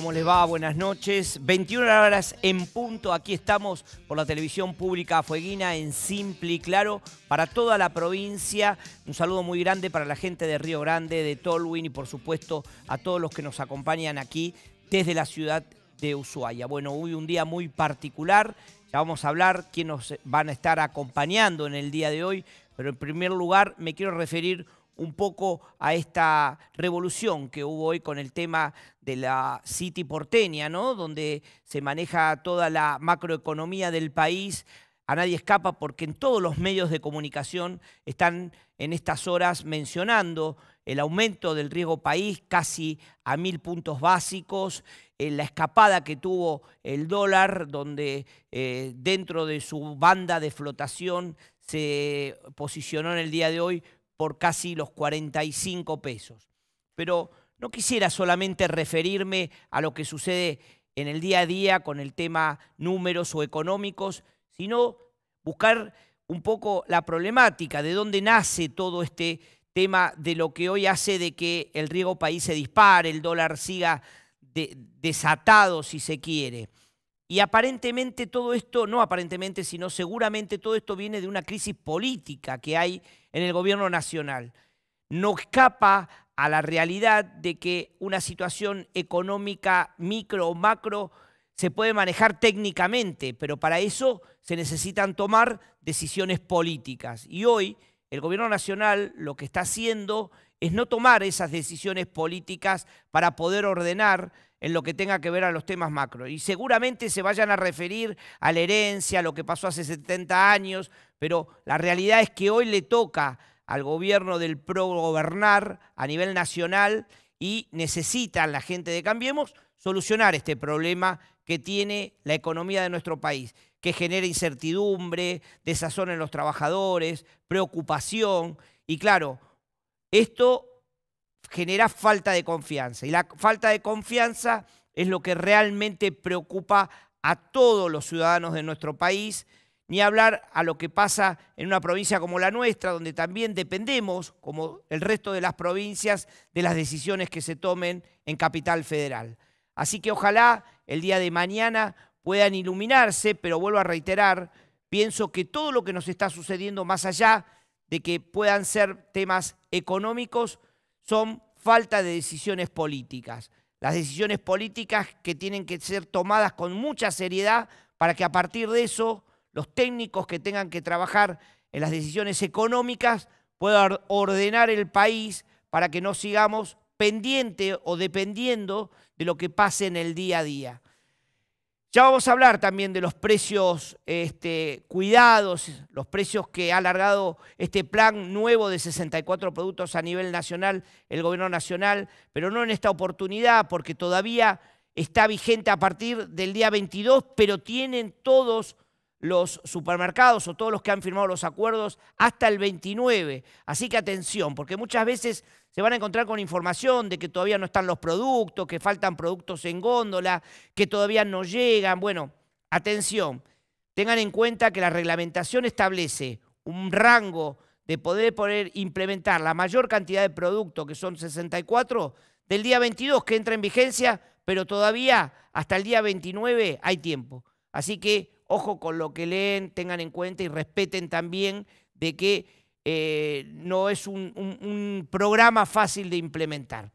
¿Cómo les va? Buenas noches. 21 horas en punto. Aquí estamos por la televisión pública Fueguina en Simple y Claro para toda la provincia. Un saludo muy grande para la gente de Río Grande, de Tolwyn y por supuesto a todos los que nos acompañan aquí desde la ciudad de Ushuaia. Bueno, hoy un día muy particular. Ya vamos a hablar quién nos van a estar acompañando en el día de hoy. Pero en primer lugar me quiero referir un poco a esta revolución que hubo hoy con el tema de la City porteña, ¿no? Donde se maneja toda la macroeconomía del país. A nadie escapa porque en todos los medios de comunicación están en estas horas mencionando el aumento del riesgo país casi a mil puntos básicos, eh, la escapada que tuvo el dólar, donde eh, dentro de su banda de flotación se posicionó en el día de hoy por casi los 45 pesos. Pero no quisiera solamente referirme a lo que sucede en el día a día con el tema números o económicos, sino buscar un poco la problemática, de dónde nace todo este tema de lo que hoy hace de que el riego país se dispare, el dólar siga desatado si se quiere. Y aparentemente todo esto, no aparentemente, sino seguramente todo esto viene de una crisis política que hay en el gobierno nacional. No escapa a la realidad de que una situación económica micro o macro se puede manejar técnicamente, pero para eso se necesitan tomar decisiones políticas. Y hoy el gobierno nacional lo que está haciendo es no tomar esas decisiones políticas para poder ordenar en lo que tenga que ver a los temas macro. Y seguramente se vayan a referir a la herencia, a lo que pasó hace 70 años, pero la realidad es que hoy le toca al gobierno del PRO gobernar a nivel nacional y necesitan la gente de Cambiemos solucionar este problema que tiene la economía de nuestro país, que genera incertidumbre, desazón en los trabajadores, preocupación. Y claro, esto genera falta de confianza. Y la falta de confianza es lo que realmente preocupa a todos los ciudadanos de nuestro país, ni hablar a lo que pasa en una provincia como la nuestra, donde también dependemos, como el resto de las provincias, de las decisiones que se tomen en Capital Federal. Así que ojalá el día de mañana puedan iluminarse, pero vuelvo a reiterar, pienso que todo lo que nos está sucediendo, más allá de que puedan ser temas económicos, son falta de decisiones políticas. Las decisiones políticas que tienen que ser tomadas con mucha seriedad para que a partir de eso los técnicos que tengan que trabajar en las decisiones económicas puedan ordenar el país para que no sigamos pendiente o dependiendo de lo que pase en el día a día. Ya vamos a hablar también de los precios este, cuidados, los precios que ha alargado este plan nuevo de 64 productos a nivel nacional, el gobierno nacional, pero no en esta oportunidad porque todavía está vigente a partir del día 22, pero tienen todos los supermercados o todos los que han firmado los acuerdos hasta el 29. Así que atención, porque muchas veces se van a encontrar con información de que todavía no están los productos, que faltan productos en góndola, que todavía no llegan. Bueno, atención, tengan en cuenta que la reglamentación establece un rango de poder, implementar la mayor cantidad de productos, que son 64, del día 22 que entra en vigencia, pero todavía hasta el día 29 hay tiempo. Así que ojo con lo que leen, tengan en cuenta y respeten también de que eh, no es un, programa fácil de implementar.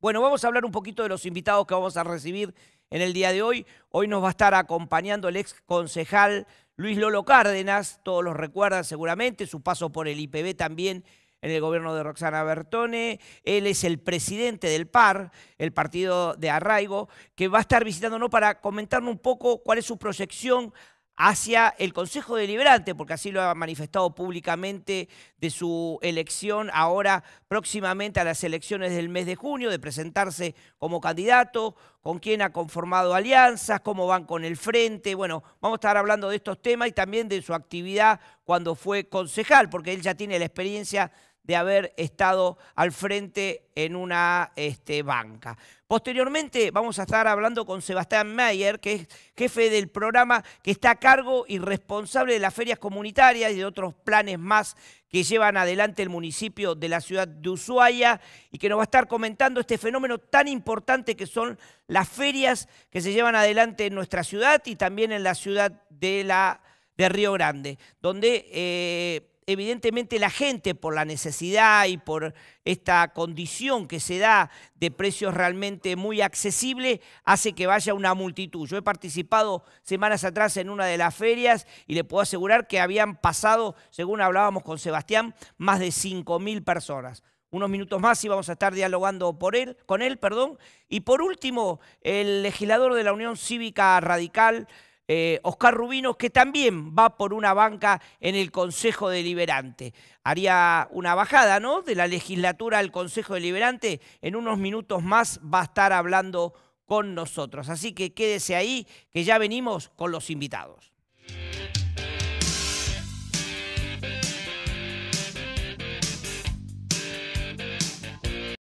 Bueno, vamos a hablar un poquito de los invitados que vamos a recibir en el día de hoy. Hoy nos va a estar acompañando el ex concejal Luis Lolo Cárdenas, todos los recuerdan seguramente, su paso por el IPB también en el gobierno de Roxana Bertone. Él es el presidente del PAR, el partido de arraigo, que va a estar visitándonos para comentarnos un poco cuál es su proyección hacia el Consejo Deliberante, porque así lo ha manifestado públicamente de su elección ahora próximamente a las elecciones del mes de junio, de presentarse como candidato, con quién ha conformado alianzas, cómo van con el frente. Bueno, vamos a estar hablando de estos temas y también de su actividad cuando fue concejal, porque él ya tiene la experiencia de haber estado al frente en una este, banca. Posteriormente vamos a estar hablando con Sebastián Mayer, que es jefe del programa que está a cargo y responsable de las ferias comunitarias y de otros planes más que llevan adelante el municipio de la ciudad de Ushuaia y que nos va a estar comentando este fenómeno tan importante que son las ferias que se llevan adelante en nuestra ciudad y también en la ciudad de, la, de Río Grande, donde... Eh, evidentemente la gente por la necesidad y por esta condición que se da de precios realmente muy accesibles, hace que vaya una multitud. Yo he participado semanas atrás en una de las ferias y le puedo asegurar que habían pasado, según hablábamos con Sebastián, más de 5.000 personas. Unos minutos más y vamos a estar dialogando él, con él. Perdón. Y por último, el legislador de la Unión Cívica Radical, eh, Oscar Rubino, que también va por una banca en el Consejo Deliberante. Haría una bajada ¿no? de la legislatura al Consejo Deliberante. En unos minutos más va a estar hablando con nosotros. Así que quédese ahí, que ya venimos con los invitados.